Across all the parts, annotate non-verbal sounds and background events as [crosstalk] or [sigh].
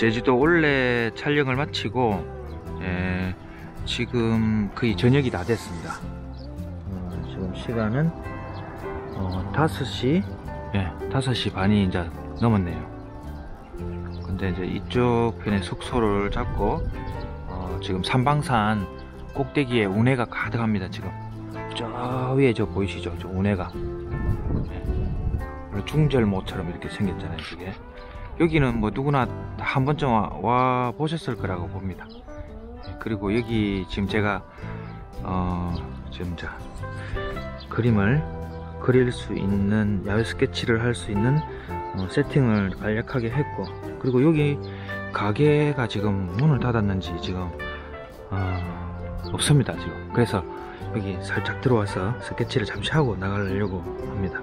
제주도 올레 촬영을 마치고 예, 지금 거의 저녁이 다 됐습니다. 어, 지금 시간은 어, 5시 예, 5시 반이 이제 넘었네요. 근데 이제 이쪽 편에 숙소를 잡고 어, 지금 삼방산 꼭대기에 운해가 가득합니다. 지금 저 위에 저 보이시죠? 저 운해가 예. 중절모처럼 이렇게 생겼잖아요. 이게 여기는 뭐 누구나 다 한 번쯤 와, 와 보셨을 거라고 봅니다. 예, 그리고 여기 지금 제가 어, 지금 자 그림을 그릴 수 있는 야외 스케치를 할 수 있는 어, 세팅을 간략하게 했고 그리고 여기 가게가 지금 문을 닫았는지 지금 어, 없습니다 지금. 그래서 여기 살짝 들어와서 스케치를 잠시 하고 나가려고 합니다.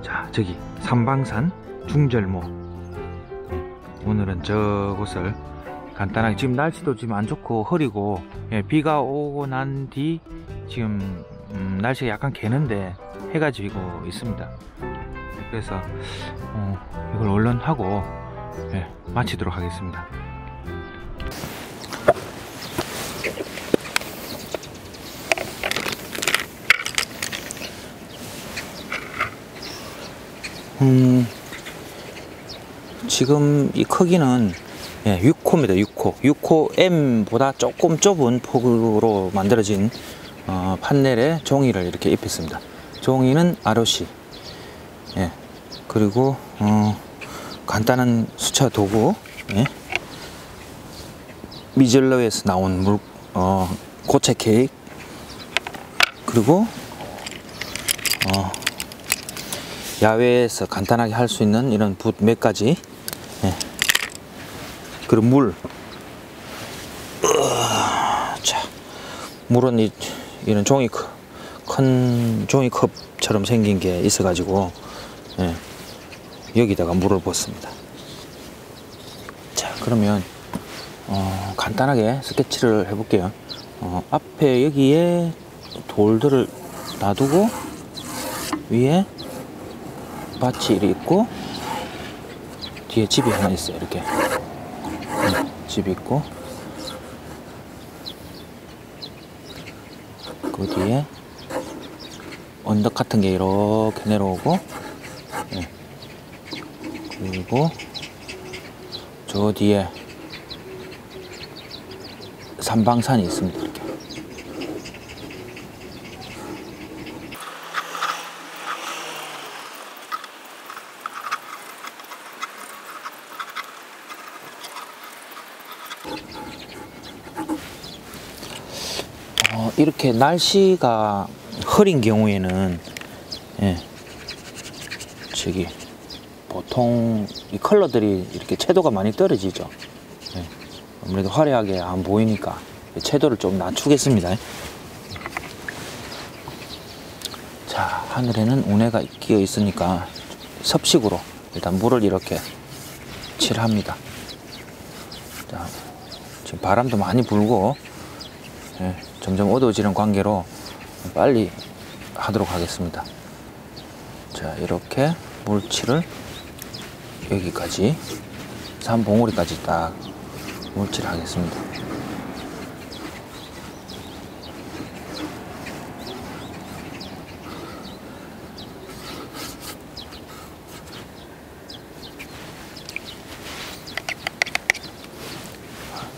자 저기 삼방산 중절모 오늘은 저곳을 간단하게 지금 날씨도 지금 안 좋고 흐리고 예, 비가 오고 난 뒤 지금 음, 날씨가 약간 개는데 해가 지고 있습니다. 그래서 어, 이걸 얼른 하고 예, 마치도록 하겠습니다. 음, 지금 이 크기는 예, 6호입니다. 6호. 6호 M보다 조금 좁은 폭으로 만들어진 어, 판넬에 종이를 이렇게 입혔습니다. 종이는 ROC. 예. 그리고 어, 간단한 수차 도구. 예. 미즐러에서 나온 물 어, 고체 케이크. 그리고 어, 야외에서 간단하게 할 수 있는 이런 붓 몇 가지. 예. 그리고 물. 자, 물은 이, 이런 종이컵, 큰 종이컵처럼 생긴 게 있어가지고, 예, 여기다가 물을 붓습니다. 자, 그러면, 어, 간단하게 스케치를 해볼게요. 어, 앞에 여기에 돌들을 놔두고, 위에 밭이 있고, 뒤에 집이 하나 있어요, 이렇게. 집 있고 그 뒤에 언덕 같은 게 이렇게 내려오고 예. 그리고 저 뒤에 삼방산이 있습니다 이렇게 어, 이렇게 날씨가 흐린 경우에는 예, 저기 보통 이 컬러들이 이렇게 채도가 많이 떨어지죠. 예, 아무래도 화려하게 안 보이니까 채도를 좀 낮추겠습니다. 자 하늘에는 운해가 끼어 있으니까 섭식으로 일단 물을 이렇게 칠합니다. 자, 지금 바람도 많이 불고 예, 점점 어두워지는 관계로 빨리 하도록 하겠습니다. 자, 이렇게 물칠을 여기까지 삼봉우리까지 딱 물칠 하겠습니다.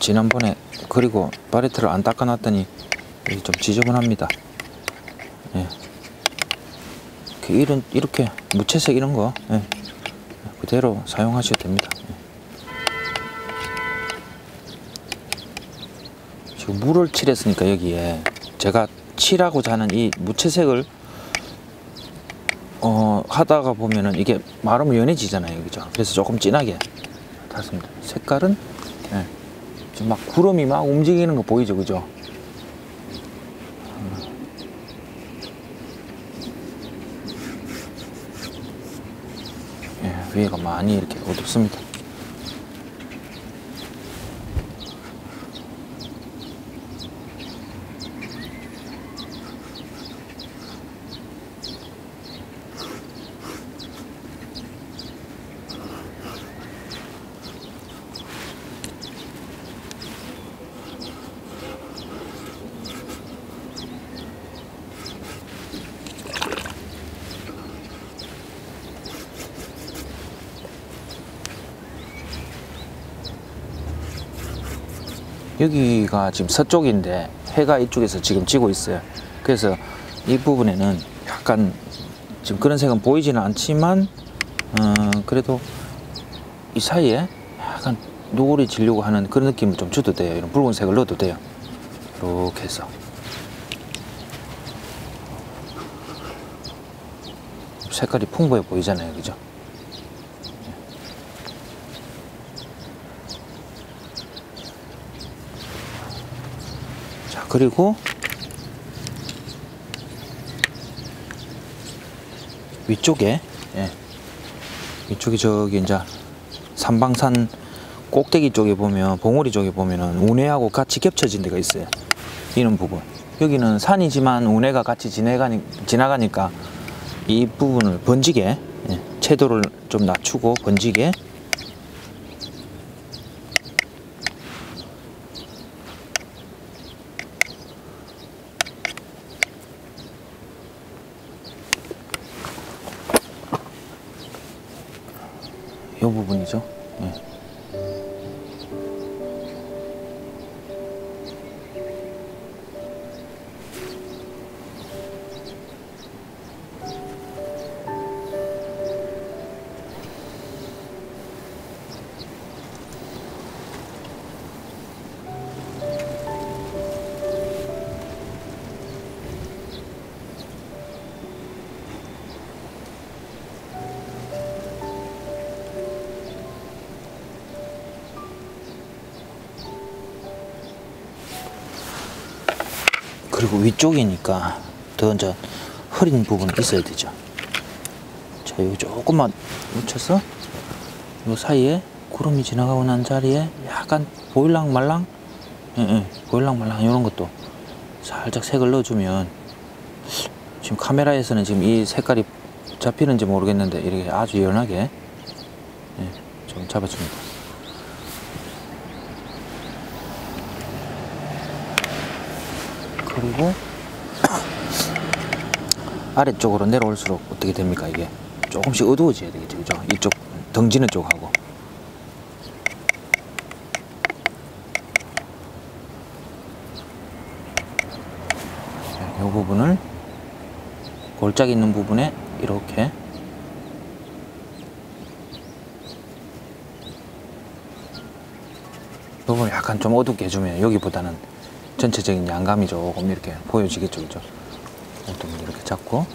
지난번에 그리고 바레트를 안 닦아놨더니 좀 지저분합니다. 예. 그 이런 이렇게 무채색 이런 거 예. 그대로 사용하셔도 됩니다. 예. 지금 물을 칠했으니까 여기에 제가 칠하고자 하는 이 무채색을 어, 하다가 보면은 이게 마르면 연해지잖아요, 그죠? 그래서 조금 진하게 탔습니다. 색깔은 예. 지금 막 구름이 막 움직이는 거 보이죠, 그죠? 예, 위에가 많이 이렇게 어둡습니다. 여기가 지금 서쪽인데 해가 이쪽에서 지금 지고 있어요. 그래서 이 부분에는 약간 지금 그런 색은 보이지는 않지만 어, 그래도 이 사이에 약간 노을이 지려고 하는 그런 느낌을 좀 줘도 돼요. 이런 붉은색을 넣어도 돼요. 이렇게 해서 색깔이 풍부해 보이잖아요, 그죠? 자, 그리고 위쪽에, 예. 위쪽에 저기 이제 삼방산 꼭대기 쪽에 보면 봉우리 쪽에 보면은 운해하고 같이 겹쳐진 데가 있어요. 이런 부분. 여기는 산이지만 운해가 같이 지나가니, 지나가니까 이 부분을 번지게 예, 채도를 좀 낮추고 번지게 그리고 위쪽이니까 더 이제 흐린 부분이 있어야 되죠. 자, 여기 조금만 묻혀서 요 사이에 구름이 지나가고 난 자리에 약간 보일랑 말랑, 예, 예, 보일랑 말랑 이런 것도 살짝 색을 넣어주면 지금 카메라에서는 지금 이 색깔이 잡히는지 모르겠는데 이렇게 아주 연하게 예, 좀 잡아줍니다. 그리고 아래쪽으로 내려올수록 어떻게 됩니까 이게? 조금씩 어두워져야 되겠죠 그죠? 이쪽 덩지는 쪽하고. 이 부분을 골짜기 있는 부분에 이렇게 이 부분을 약간 좀 어둡게 해주면 여기보다는 전체적인 양감이 조금 이렇게 보여지겠죠, 그죠? 이렇게 잡고.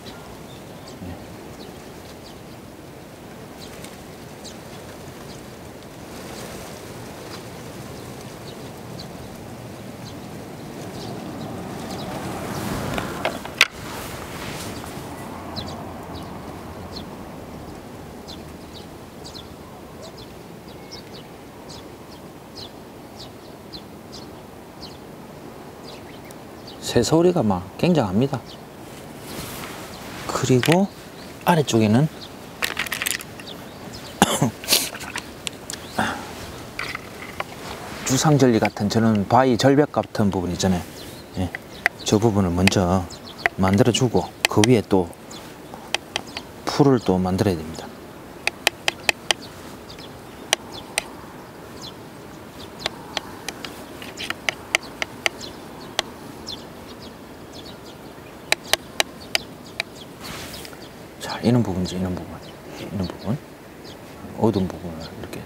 새소리가 막 굉장합니다. 그리고 아래쪽에는 [coughs] 주상절리 같은 저는 바위 절벽 같은 부분 있잖아요. 예, 저 부분을 먼저 만들어주고 그 위에 또 풀을 또 만들어야 됩니다. 자, 이런 부분. 이런 부분. 어두운 부분을 이렇게.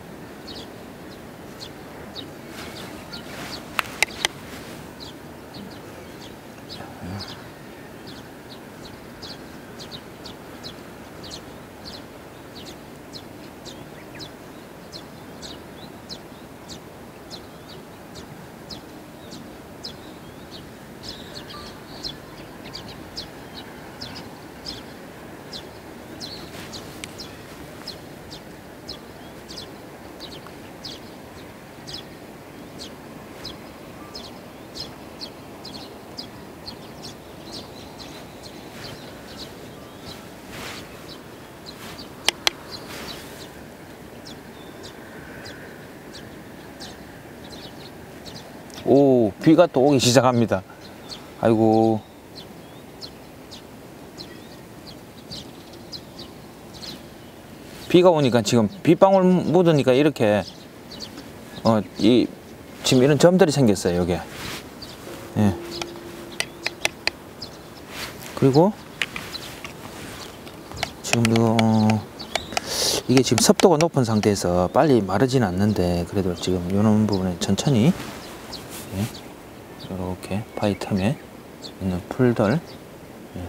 오, 비가 또 오기 시작합니다. 아이고. 비가 오니까 지금 빗방울 묻으니까 이렇게 어, 이 지금 이런 점들이 생겼어요 여기 예. 그리고 지금 이거 어, 이게 지금 습도가 높은 상태에서 빨리 마르지는 않는데 그래도 지금 이런 부분에 천천히 이렇게 바위 틈에 있는 풀들 예.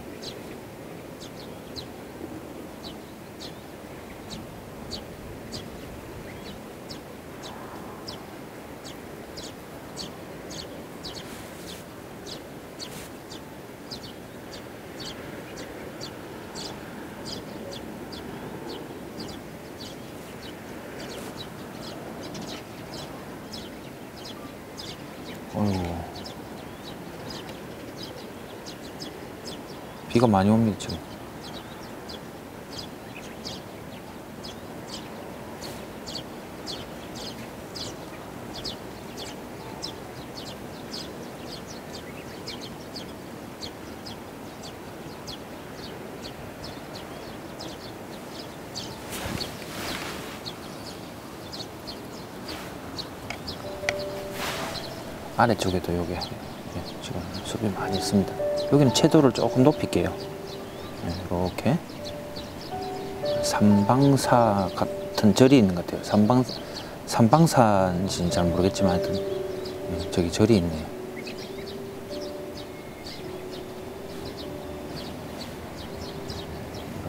어이구. 비가 많이 옵니다 지금 아래쪽에도 여기 예, 지금 숲이 많이 있습니다. 여기는 채도를 조금 높일게요. 이렇게 삼방사 같은 절이 있는 것 같아요. 삼방 삼방사인지는 잘 모르겠지만 하여튼 예, 저기 절이 있네요.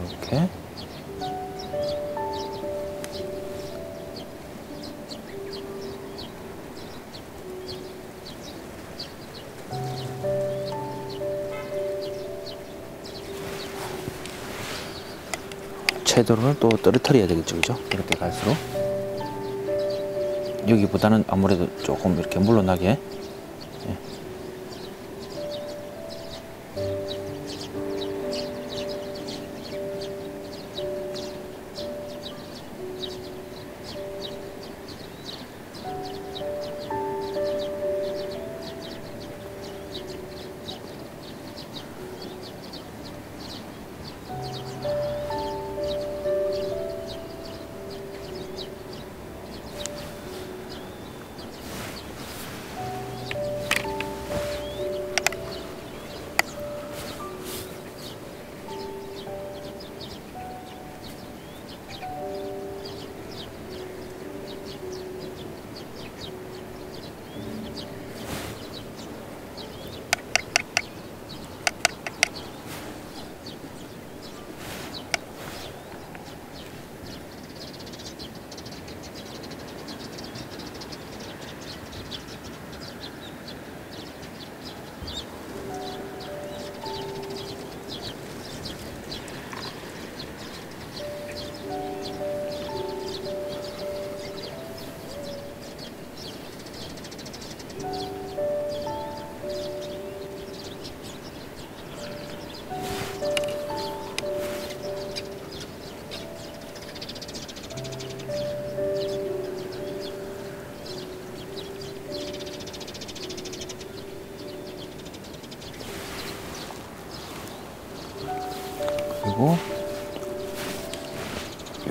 이렇게 채도를 또 떨어뜨려야 되겠죠, 그죠? 이렇게 갈수록 여기보다는 아무래도 조금 이렇게 물러나게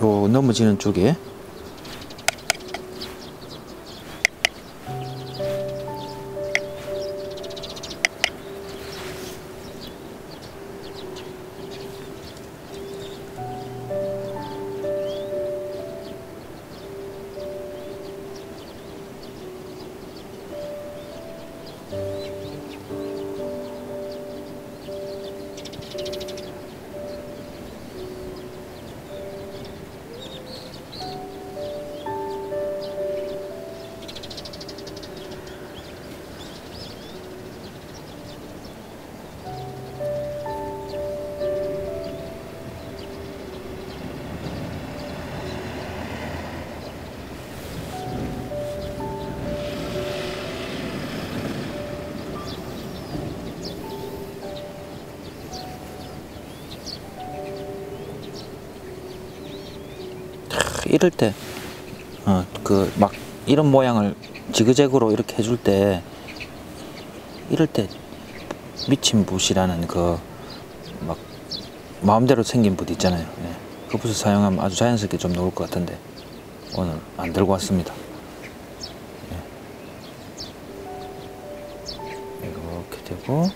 요 넘어지는 쪽에 이럴 때, 어, 그, 막, 이런 모양을 지그재그로 이렇게 해줄 때, 이럴 때, 미친 붓이라는 그, 막, 마음대로 생긴 붓 있잖아요. 예. 그 붓을 사용하면 아주 자연스럽게 좀 나올 것 같은데, 오늘 안 들고 왔습니다. 예. 그리고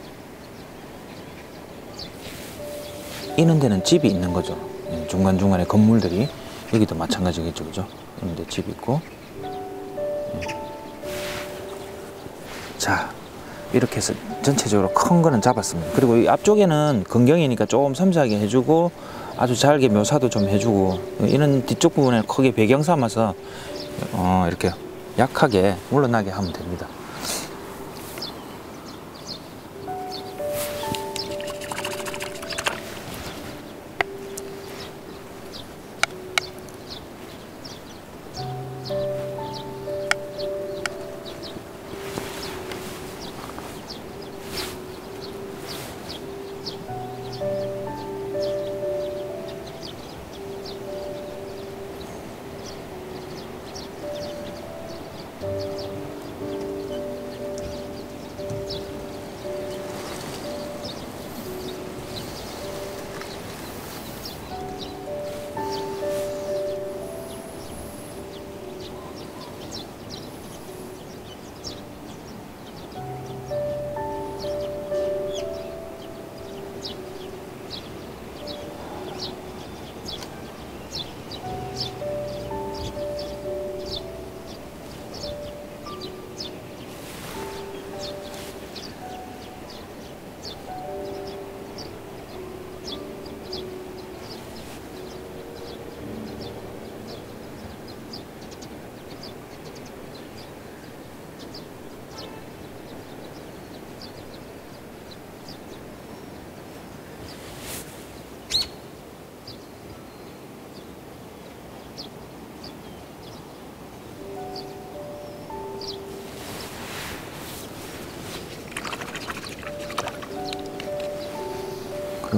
이런 데는 집이 있는 거죠. 예, 중간중간에 건물들이 여기도 마찬가지겠죠. 그죠? 이런 데 집 있고. 예. 자, 이렇게 해서 전체적으로 큰 거는 잡았습니다. 그리고 이 앞쪽에는 건경이니까 조금 섬세하게 해주고 아주 잘게 묘사도 좀 해주고 이런 뒤쪽 부분에 크게 배경 삼아서 어, 이렇게 약하게 물러나게 하면 됩니다.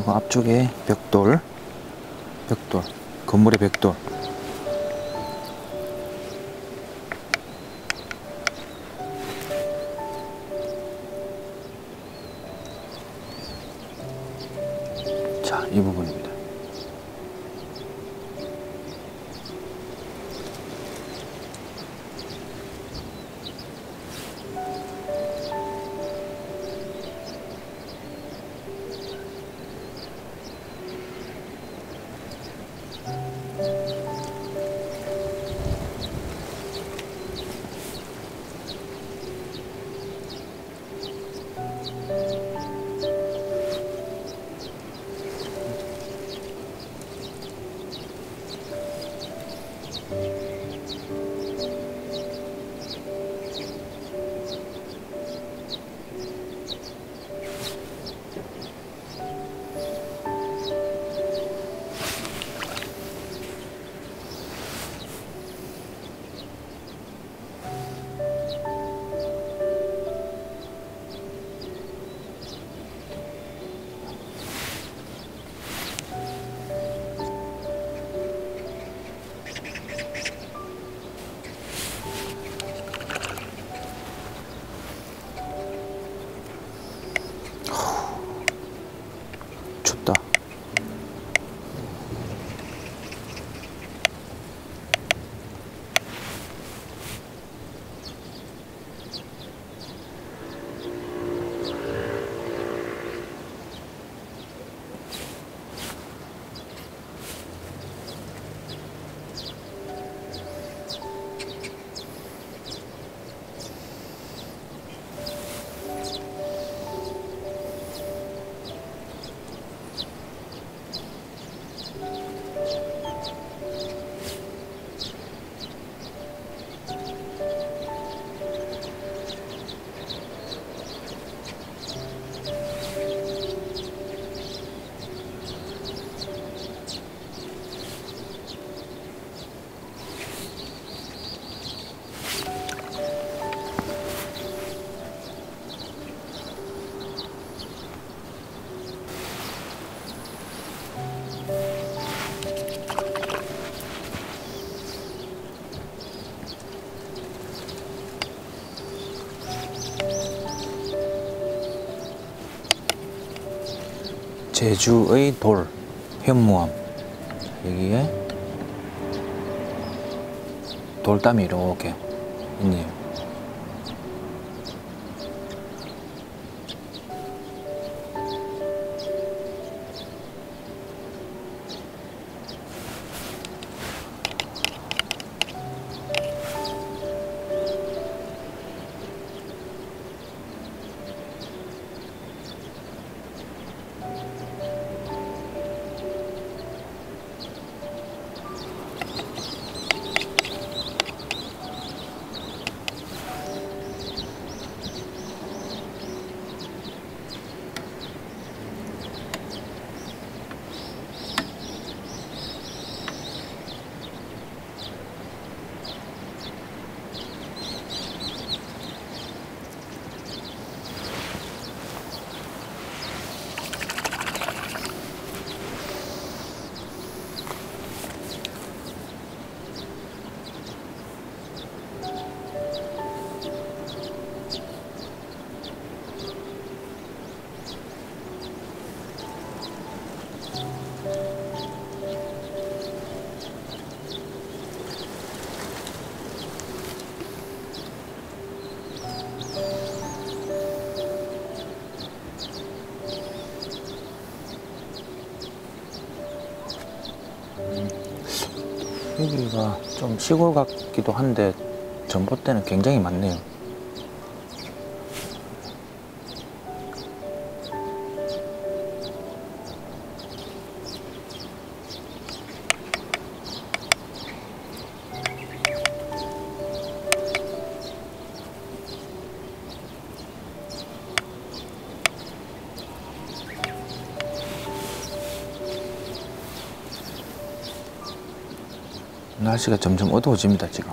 그리고 앞쪽에 벽돌, 벽돌, 건물의 벽돌. 제주의 돌, 현무암. 여기에 돌담이 이렇게 있네요. 여기가 좀 시골 같기도 한데 전봇대는 굉장히 많네요. 날씨가 점점 어두워집니다, 지금.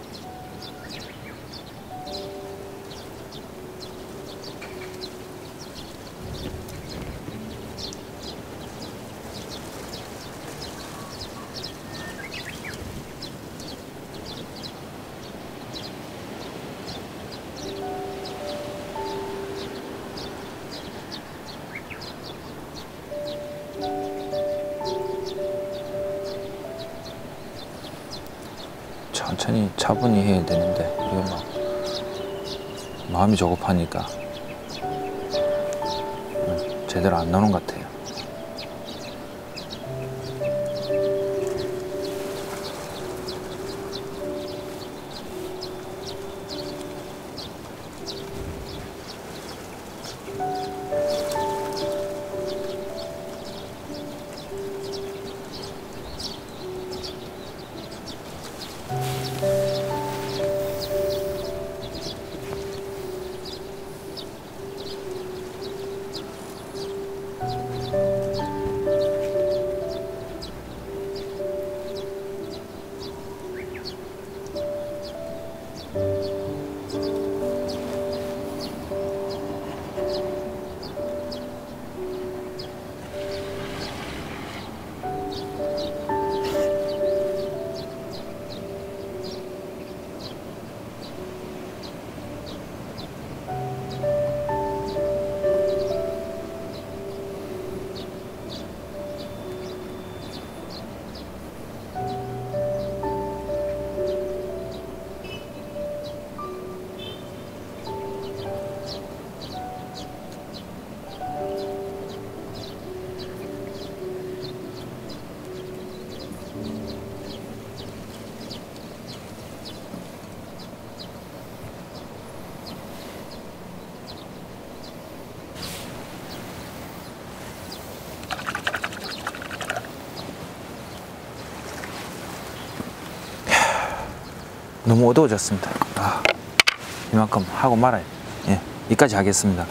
천천히 차분히 해야 되는데 이거 막 마음이 조급하니까. 음, 제대로 안 나오는 것 같아 너무 어두워졌습니다. 아, 이만큼 하고 말아요. 예, 여기까지 하겠습니다.